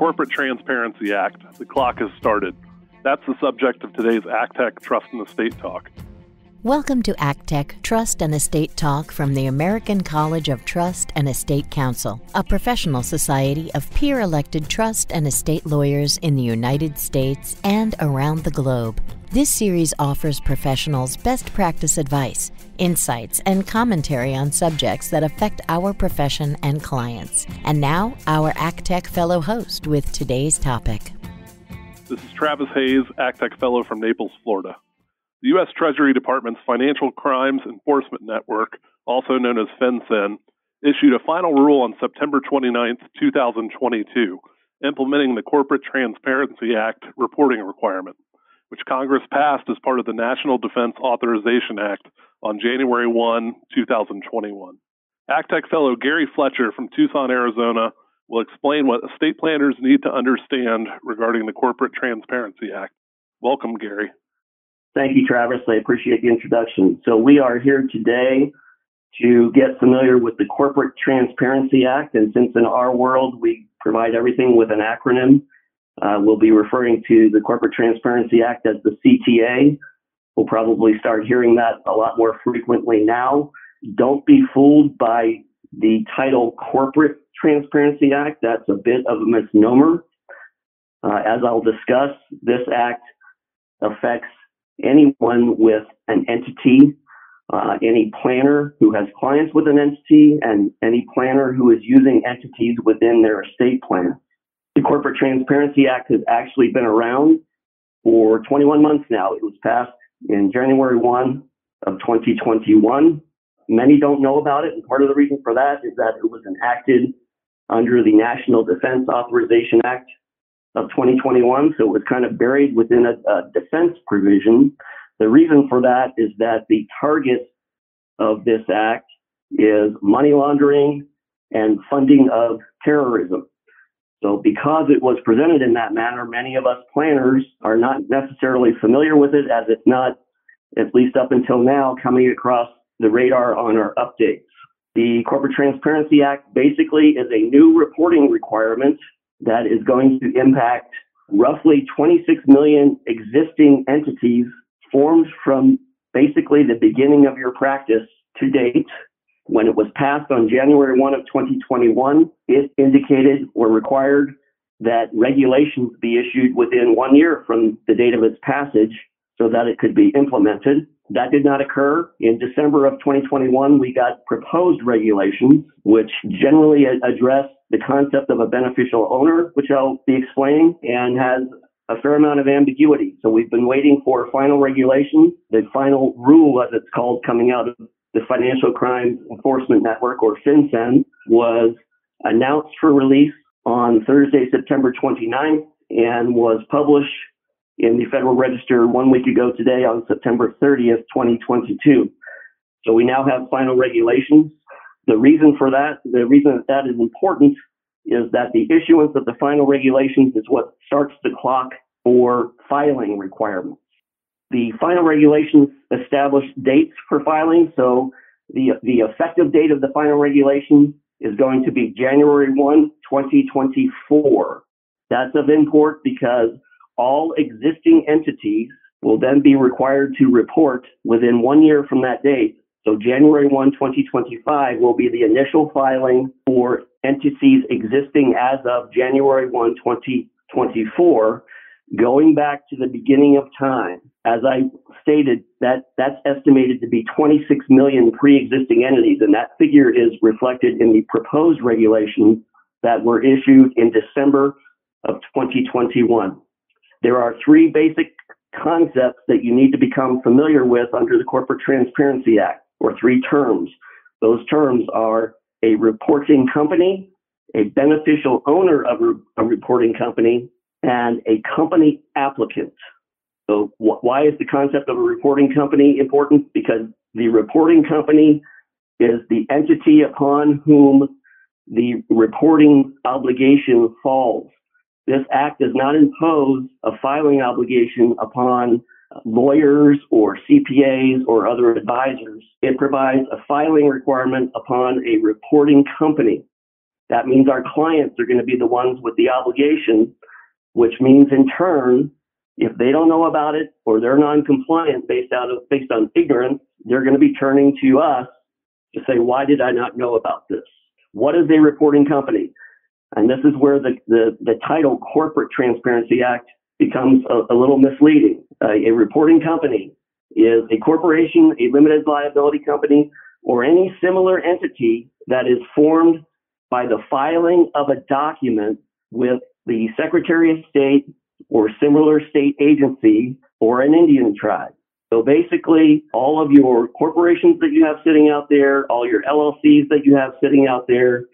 Corporate Transparency Act, the clock has started. That's the subject of today's ACTEC Trust and Estate Talk. Welcome to ACTEC Trust and Estate Talk from the American College of Trust and Estate Counsel, a professional society of peer elected trust and estate lawyers in the United States and around the globe. This series offers professionals best practice advice, insights, and commentary on subjects that affect our profession and clients. And now, our ACTEC Fellow host with today's topic. This is Travis Hayes, ACTEC Fellow from Naples, Florida. The U.S. Treasury Department's Financial Crimes Enforcement Network, also known as FinCEN, issued a final rule on September 29, 2022, implementing the Corporate Transparency Act reporting requirement, which Congress passed as part of the National Defense Authorization Act on January 1, 2021. ACTEC fellow Gary Fletcher from Tucson, Arizona, will explain what estate planners need to understand regarding the Corporate Transparency Act. Welcome, Gary. Thank you, Travis. I appreciate the introduction. So, we are here today to get familiar with the Corporate Transparency Act. And since in our world we provide everything with an acronym, uh, we'll be referring to the Corporate Transparency Act as the CTA. We'll probably start hearing that a lot more frequently now. Don't be fooled by the title Corporate Transparency Act. That's a bit of a misnomer. Uh, as I'll discuss, this act affects anyone with an entity, uh, any planner who has clients with an entity, and any planner who is using entities within their estate plan. The Corporate Transparency Act has actually been around for 21 months now. It was passed in January 1 of 2021. Many don't know about it, and part of the reason for that is that it was enacted under the National Defense Authorization Act of 2021, so it was kind of buried within a, a defense provision. The reason for that is that the target of this act is money laundering and funding of terrorism. So because it was presented in that manner, many of us planners are not necessarily familiar with it as it's not, at least up until now, coming across the radar on our updates. The Corporate Transparency Act basically is a new reporting requirement that is going to impact roughly 26 million existing entities formed from basically the beginning of your practice to date. When it was passed on January 1 of 2021, it indicated or required that regulations be issued within one year from the date of its passage so that it could be implemented. That did not occur. In December of 2021, we got proposed regulations, which generally address the concept of a beneficial owner, which I'll be explaining, and has a fair amount of ambiguity. So we've been waiting for final regulations, the final rule, as it's called, coming out of the Financial Crimes Enforcement Network, or FinCEN, was announced for release on Thursday, September 29th, and was published in the Federal Register one week ago today on September 30th, 2022. So we now have final regulations. The reason for that, the reason that that is important is that the issuance of the final regulations is what starts the clock for filing requirements. The final regulations establish dates for filing. So the, the effective date of the final regulation is going to be January 1, 2024. That's of import because all existing entities will then be required to report within one year from that date. So January 1, 2025 will be the initial filing for entities existing as of January 1, 2024, going back to the beginning of time. As I stated, that that's estimated to be 26 million pre-existing entities, and that figure is reflected in the proposed regulations that were issued in December of 2021. There are three basic concepts that you need to become familiar with under the Corporate Transparency Act, or three terms. Those terms are a reporting company, a beneficial owner of a reporting company, and a company applicant. So, wh- why is the concept of a reporting company important? Because the reporting company is the entity upon whom the reporting obligation falls. This act does not impose a filing obligation upon lawyers or CPAs or other advisors. It provides a filing requirement upon a reporting company. That means our clients are going to be the ones with the obligation, which means in turn, if they don't know about it or they're non-compliant based out of based on ignorance, they're going to be turning to us to say, why did I not know about this? What is a reporting company? And this is where the, the, the title Corporate Transparency Act becomes a, a little misleading. Uh, a reporting company is a corporation, a limited liability company, or any similar entity that is formed by the filing of a document with the Secretary of State or similar state agency or an Indian tribe. So basically, all of your corporations that you have sitting out there, all your LLCs that you have sitting out there,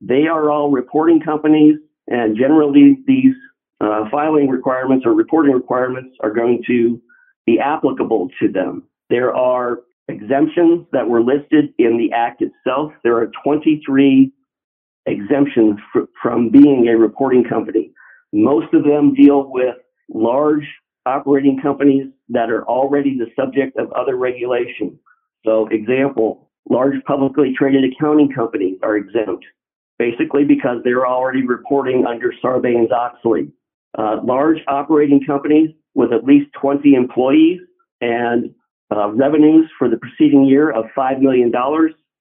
they are all reporting companies, and generally these uh, filing requirements or reporting requirements are going to be applicable to them. There are exemptions that were listed in the Act itself. There are 23 exemptions fr- from being a reporting company. Most of them deal with large operating companies that are already the subject of other regulation. So, example, large publicly traded accounting companies are exempt, basically because they're already reporting under Sarbanes Oxley. Uh, large operating companies with at least 20 employees and uh, revenues for the preceding year of $5 million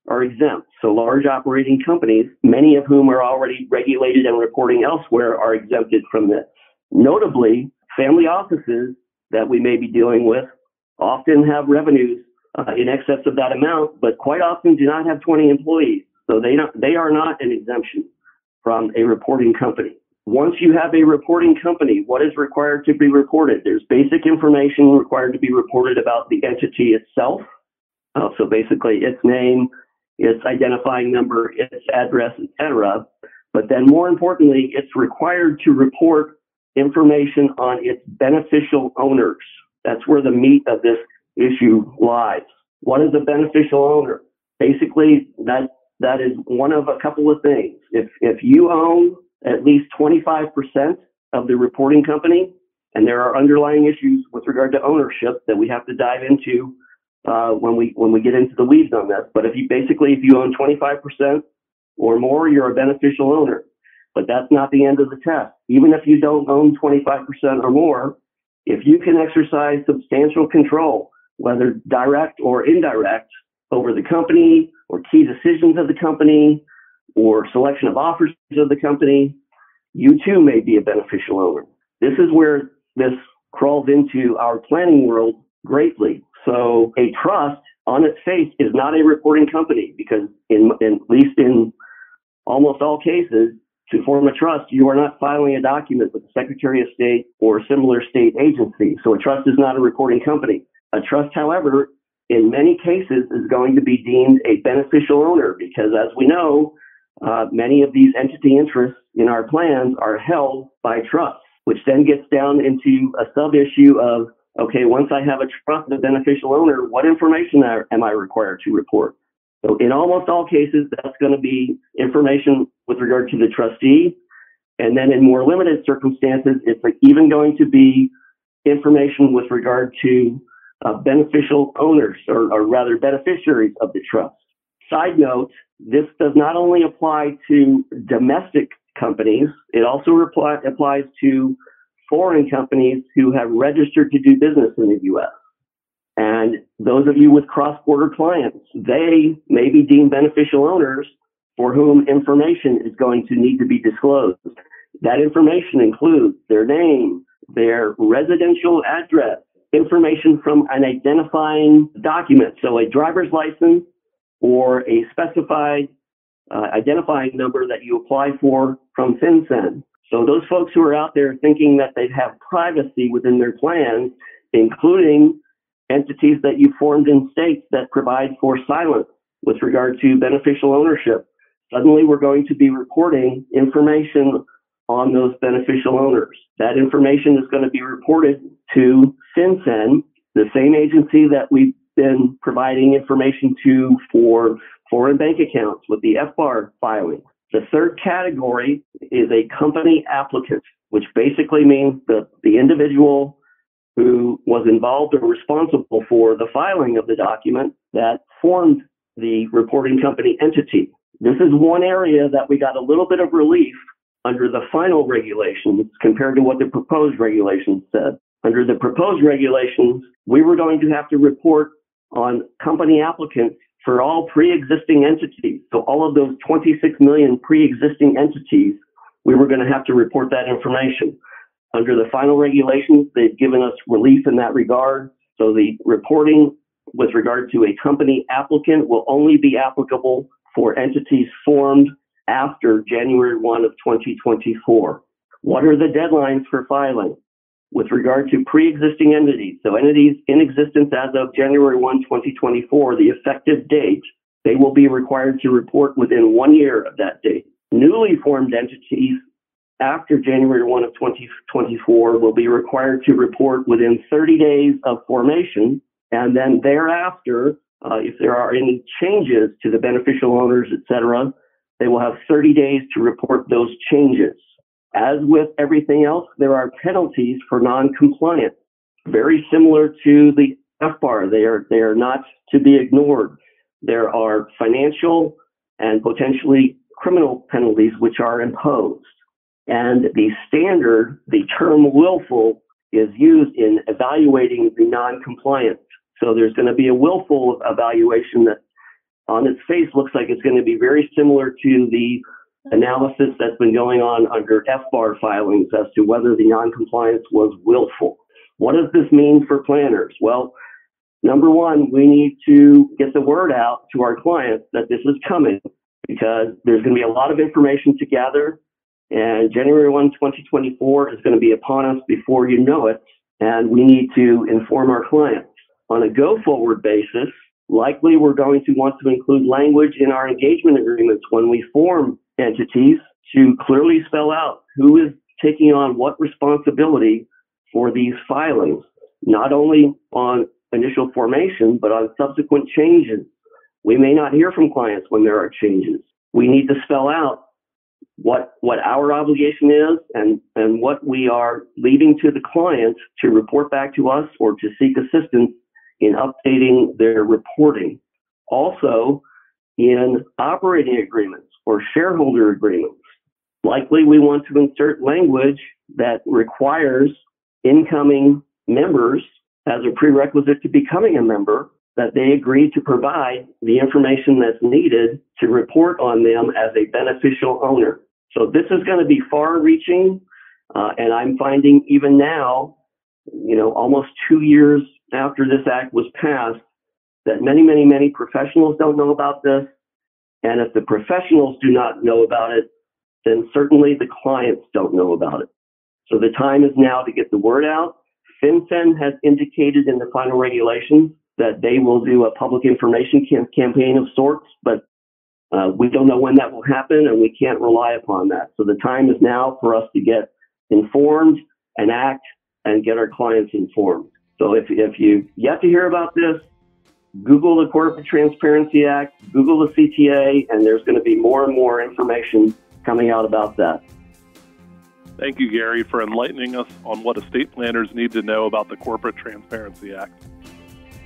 are exempt. So large operating companies, many of whom are already regulated and reporting elsewhere, are exempted from this. Notably, family offices that we may be dealing with often have revenues uh, in excess of that amount, but quite often do not have 20 employees. So they, don't, they are not an exemption from a reporting company. Once you have a reporting company, what is required to be reported? There's basic information required to be reported about the entity itself. Uh, so basically its name, its identifying number, its address, etc. But then more importantly, it's required to report information on its beneficial owners. That's where the meat of this issue lies. What is a beneficial owner? Basically, that that is one of a couple of things. If if you own at least 25% of the reporting company, and there are underlying issues with regard to ownership that we have to dive into uh, when we when we get into the weeds on this. But if you basically if you own 25% or more, you're a beneficial owner. But that's not the end of the test. Even if you don't own 25% or more, if you can exercise substantial control, whether direct or indirect, over the company or key decisions of the company or selection of offers of the company, you too may be a beneficial owner. This is where this crawls into our planning world greatly. So a trust on its face is not a reporting company because in, in, at least in almost all cases, to form a trust, you are not filing a document with the Secretary of State or a similar state agency. So a trust is not a reporting company. A trust, however, in many cases is going to be deemed a beneficial owner because as we know, uh, many of these entity interests in our plans are held by trusts, which then gets down into a sub issue of okay, once I have a trust, a beneficial owner, what information am I required to report? So in almost all cases, that's going to be information with regard to the trustee. And then in more limited circumstances, it's even going to be information with regard to uh, beneficial owners or, or rather beneficiaries of the trust. Side note, this does not only apply to domestic companies, it also reply, applies to foreign companies who have registered to do business in the U.S. And those of you with cross-border clients, they may be deemed beneficial owners for whom information is going to need to be disclosed. That information includes their name, their residential address, information from an identifying document. So a driver's license or a specified uh, identifying number that you apply for from FinCEN. So those folks who are out there thinking that they have privacy within their plans, including entities that you formed in states that provide for silence with regard to beneficial ownership. Suddenly we're going to be reporting information on those beneficial owners. That information is going to be reported to FinCEN, the same agency that we've been providing information to for foreign bank accounts with the FBAR filing. The third category is a company applicant, which basically means that the individual who was involved or responsible for the filing of the document that formed the reporting company entity. This is one area that we got a little bit of relief under the final regulations compared to what the proposed regulations said. Under the proposed regulations, we were going to have to report on company applicants for all pre-existing entities. So all of those 26 million pre-existing entities, we were going to have to report that information. Under the final regulations, they've given us relief in that regard. So the reporting with regard to a company applicant will only be applicable for entities formed after January 1 of 2024. What are the deadlines for filing? With regard to pre-existing entities, so entities in existence as of January 1, 2024, the effective date, they will be required to report within one year of that date. Newly formed entities after January 1 of 2024 will be required to report within 30 days of formation, and then thereafter, uh, if there are any changes to the beneficial owners, et cetera, they will have 30 days to report those changes. As with everything else, there are penalties for non-compliance, very similar to the FBAR. They are, they are not to be ignored. There are financial and potentially criminal penalties which are imposed. And the standard, the term willful, is used in evaluating the non-compliance. So there's going to be a willful evaluation that on its face looks like it's going to be very similar to the analysis that's been going on under FBAR filings as to whether the noncompliance was willful. What does this mean for planners? Well, number one, we need to get the word out to our clients that this is coming because there's going to be a lot of information to gather. And January 1, 2024 is going to be upon us before you know it. And we need to inform our clients. On a go forward basis, likely we're going to want to include language in our engagement agreements when we form entities to clearly spell out who is taking on what responsibility for these filings, not only on initial formation, but on subsequent changes. We may not hear from clients when there are changes. We need to spell out what what our obligation is and and what we are leaving to the client to report back to us or to seek assistance in updating their reporting. Also, in operating agreements or shareholder agreements. Likely we want to insert language that requires incoming members as a prerequisite to becoming a member that they agree to provide the information that's needed to report on them as a beneficial owner. So this is going to be far reaching. Uh, and I'm finding even now, you know, almost two years after this act was passed, that many, many, many professionals don't know about this. And if the professionals do not know about it, then certainly the clients don't know about it. So the time is now to get the word out. FinCEN has indicated in the final regulations that they will do a public information cam- campaign of sorts, but uh, we don't know when that will happen and we can't rely upon that. So the time is now for us to get informed and act and get our clients informed. So if, if you've yet to hear about this, Google the Corporate Transparency Act, Google the CTA, and there's going to be more and more information coming out about that. Thank you, Gary, for enlightening us on what estate planners need to know about the Corporate Transparency Act.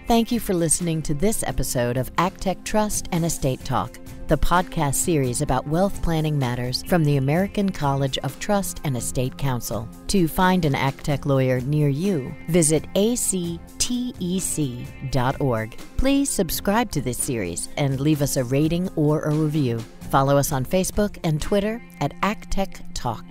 Thank you for listening to this episode of ACTEC Trust and Estate Talk the podcast series about wealth planning matters from the American College of Trust and Estate Counsel. To find an ACTEC lawyer near you, visit actec.org. Please subscribe to this series and leave us a rating or a review. Follow us on Facebook and Twitter at ACTEC Talk.